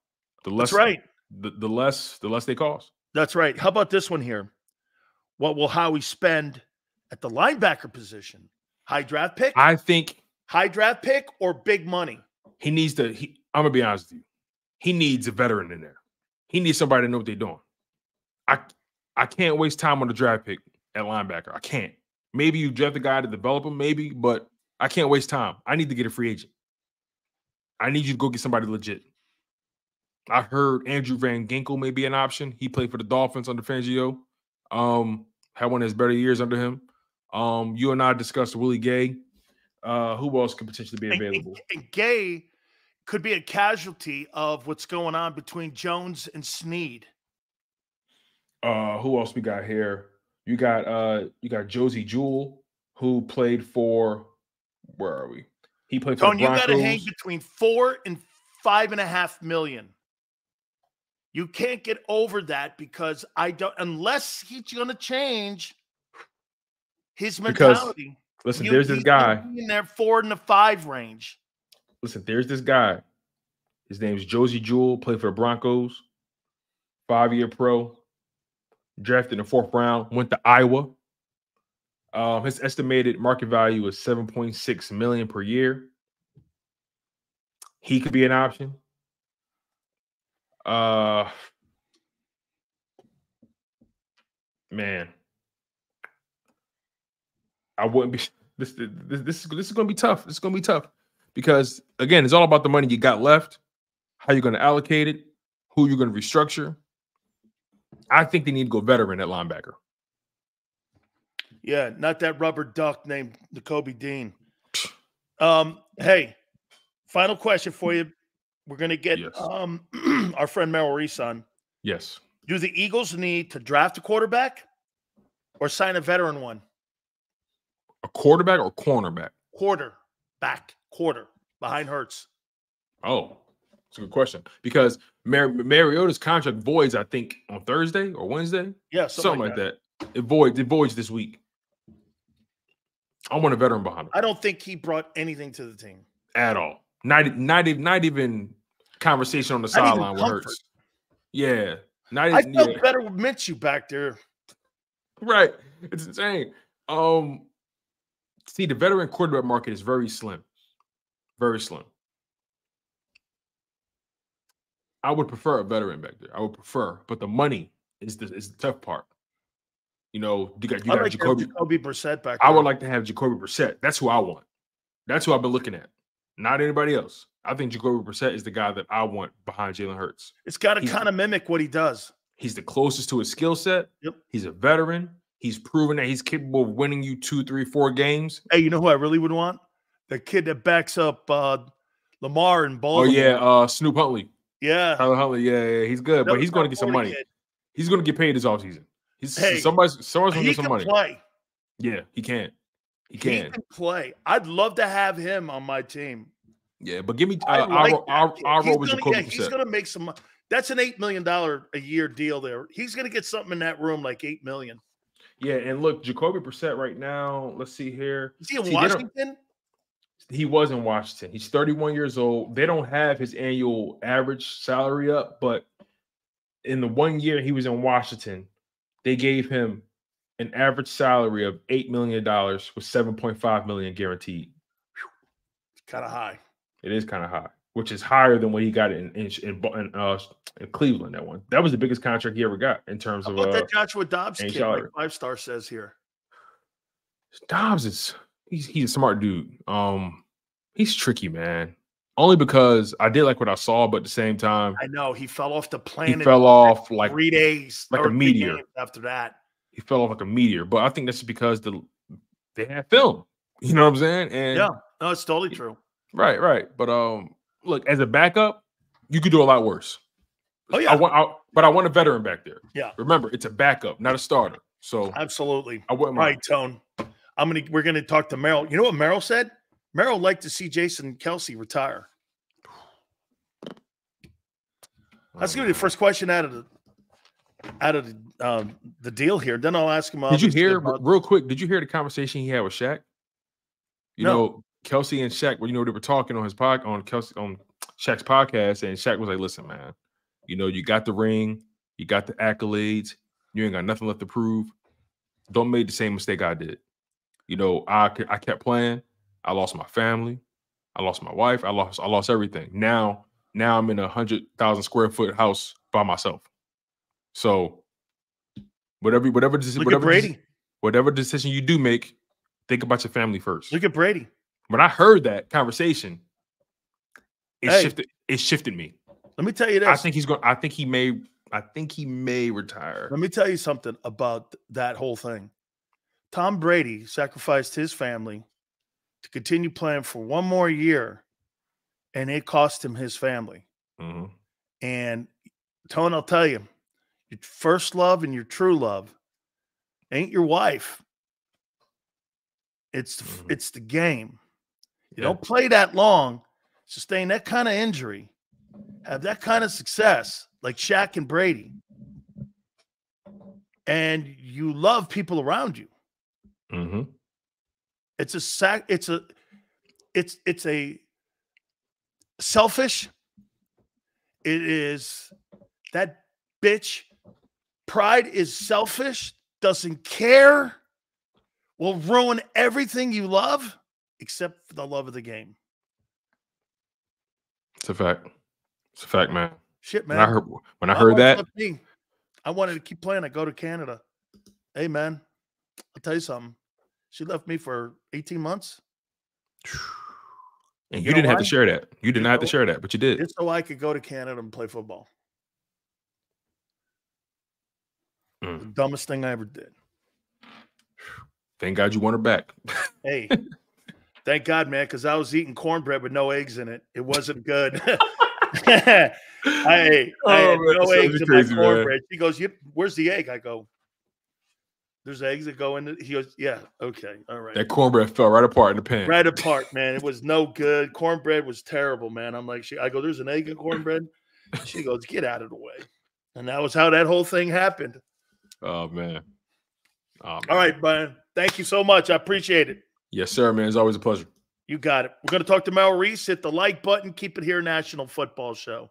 the less. That's right. The, the less the less they cost. That's right. How about this one here? What will Howie spend at the linebacker position? High draft pick? I think high draft pick or big money? He needs to. He, I'm gonna be honest with you. He needs a veteran in there. He needs somebody to know what they're doing. I I can't waste time on the draft pick at linebacker. I can't. Maybe you draft the guy to develop him, maybe, but I can't waste time. I need to get a free agent. I need you to go get somebody legit. I heard Andrew Van Ginkel may be an option. He played for the Dolphins under Fangio. Um, had one of his better years under him. Um, you and I discussed Willie Gay. Uh, who else could potentially be available? And, and Gay could be a casualty of what's going on between Jones and Sneed. Uh, who else we got here? You got uh, you got Josey Jewell, who played for where are we? He played for Tone, you got to hang between four and five and a half million. You can't get over that because I don't unless he's going to change his mentality. Because, listen, you, there's this guy in there four and the five range. Listen, there's this guy. His name's Josey Jewell. Played for the Broncos. Five year pro. Drafted in the fourth round. Went to Iowa. Um, his estimated market value is 7.6 million per year. He could be an option. Uh man. I wouldn't be this this this, this is gonna be tough. This is gonna be tough because again, it's all about the money you got left, how you're gonna allocate it, who you're gonna restructure. I think they need to go veteran at linebacker. Yeah, not that rubber duck named Nakobe Dean. Um, hey, final question for you. We're gonna get yes. um [CLEARS THROAT] our friend Merrill Reese on. Yes. Do the Eagles need to draft a quarterback or sign a veteran one? A quarterback or cornerback? Quarter back, quarter behind Hurts. Oh, it's a good question because Mar- Mariota's contract voids, I think, on Thursday or Wednesday. Yeah, something, something like, that. that. It voids. It voids this week. I want a veteran behind him. I don't think he brought anything to the team at all. Not not even not even conversation on the sideline with Hurts. Yeah, not even, I felt yeah. better with Minshew back there. Right, it's insane. Um, see, the veteran quarterback market is very slim, very slim. I would prefer a veteran back there. I would prefer, but the money is the is the tough part. You know, you got you got like Jacoby, Jacoby Brissett back. There. I would like to have Jacoby Brissett. That's who I want. That's who I've been looking at. Not anybody else. I think Jacoby Brissett is the guy that I want behind Jalen Hurts. It's got to kind of mimic what he does. He's the closest to his skill set. Yep. He's a veteran. He's proven that he's capable of winning you two, three, four games. Hey, you know who I really would want? The kid that backs up uh, Lamar and Baltimore. Oh yeah, uh, Snoop Huntley. Yeah, Tyler Huntley. Yeah, yeah, he's good, but he's going to get some money. Kid. He's gonna get paid this offseason. He's Hey, somebody's someone's gonna He get some can money. play. Yeah, he can. He He can. can play. I'd love to have him on my team. Yeah, but give me I uh, like our our our He's with gonna- Jacoby yeah, he's going to make some. That's an eight million dollar a year deal. There, he's going to get something in that room like eight million. Yeah, and look, Jacoby Brissett right now. Let's see here. Is he in See, Washington? He was in Washington. He's 31 years old. They don't have his annual average salary up, but in the one year he was in Washington, they gave him an average salary of eight million dollars with 7.5 million guaranteed. Kind of high. It is kind of high, which is higher than what he got in in, in, uh, in Cleveland. That one that was the biggest contract he ever got in terms How of uh, that Joshua Dobbs kid? Like five star says here. Dobbs is he's he's a smart dude. Um, he's tricky, man. Only because I did like what I saw, but at the same time, I know he fell off the planet. he fell off like three days, like a meteor. after that. he fell off like a meteor. But I think that's because the they had film. [LAUGHS] You know what I'm saying? And Yeah, no, it's totally true. right, right. But um, look, as a backup, you could do a lot worse. Oh, I yeah. want, I, but I want a veteran back there. Yeah. Remember, it's a backup, not a starter. So Absolutely. I wouldn't mind. right, Tone. I'm gonna we're gonna talk to Merrill. You know what Merrill said? Merrill liked to see Jason Kelce retire. That's gonna be the first question out of the out of the um, the deal here. Then I'll ask him. Did you hear about- real quick? Did you hear the conversation he had with Shaq? You No. know, Kelce and Shaq. Well, you know they were talking on his pod on Kelce on Shaq's podcast, and Shaq was like, "Listen, man, you know you got the ring, you got the accolades, you ain't got nothing left to prove. Don't make the same mistake I did. You know, I I kept playing. I lost my family, I lost my wife, I lost I lost everything. Now now I'm in a hundred thousand square foot house by myself. So." Whatever, whatever, Look whatever, Brady. whatever decision you do make, think about your family first. Look at Brady. when I heard that conversation, it Hey. shifted. It shifted me. Let me tell you this. I think he's going. I think he may. I think he may retire. Let me tell you something about that whole thing. Tom Brady sacrificed his family to continue playing for one more year, and it cost him his family. Mhm. And Tone, I'll tell you, your first love and your true love ain't your wife. It's the, Mhm. it's the game. You Yeah. don't play that long, sustain that kind of injury, have that kind of success like Shaq and Brady, and you love people around you. Mhm. It's a sac. It's a. It's it's a selfish. It is that bitch. Pride is selfish. Doesn't care. Will ruin everything you love, except for the love of the game. It's a fact. It's a fact, man. Shit, man. When I heard when I My heard that. I wanted to keep playing. I go to Canada. Hey, man, I'll tell you something. She left me for 18 months and You you know didn't have why? to share that. You did You not have to share that, but you did. just so I could go to Canada and play football. The Mm. dumbest thing I ever did. Thank God you want her back. Hey, [LAUGHS] thank God, man, because I was eating cornbread with no eggs in it. It wasn't good. [LAUGHS] [LAUGHS] I, I Oh, had man, no eggs in my man. cornbread. She goes, "Yep, where's the egg?" I go, "There's eggs that go in it." He goes, "Yeah, okay, all right." that cornbread fell right apart in the pan. right apart, [LAUGHS] man. It was no good. Cornbread was terrible, man. I'm like, she, I go, "There's an egg in cornbread." She goes, "Get out of the way," and that was how that whole thing happened. Oh man. Oh, man. right, Brian. Thank you so much. I appreciate it. Yes, sir, man. It's always a pleasure. You got it. We're going to talk to Mel Reese. Hit the like button. Keep it here, National Football Show.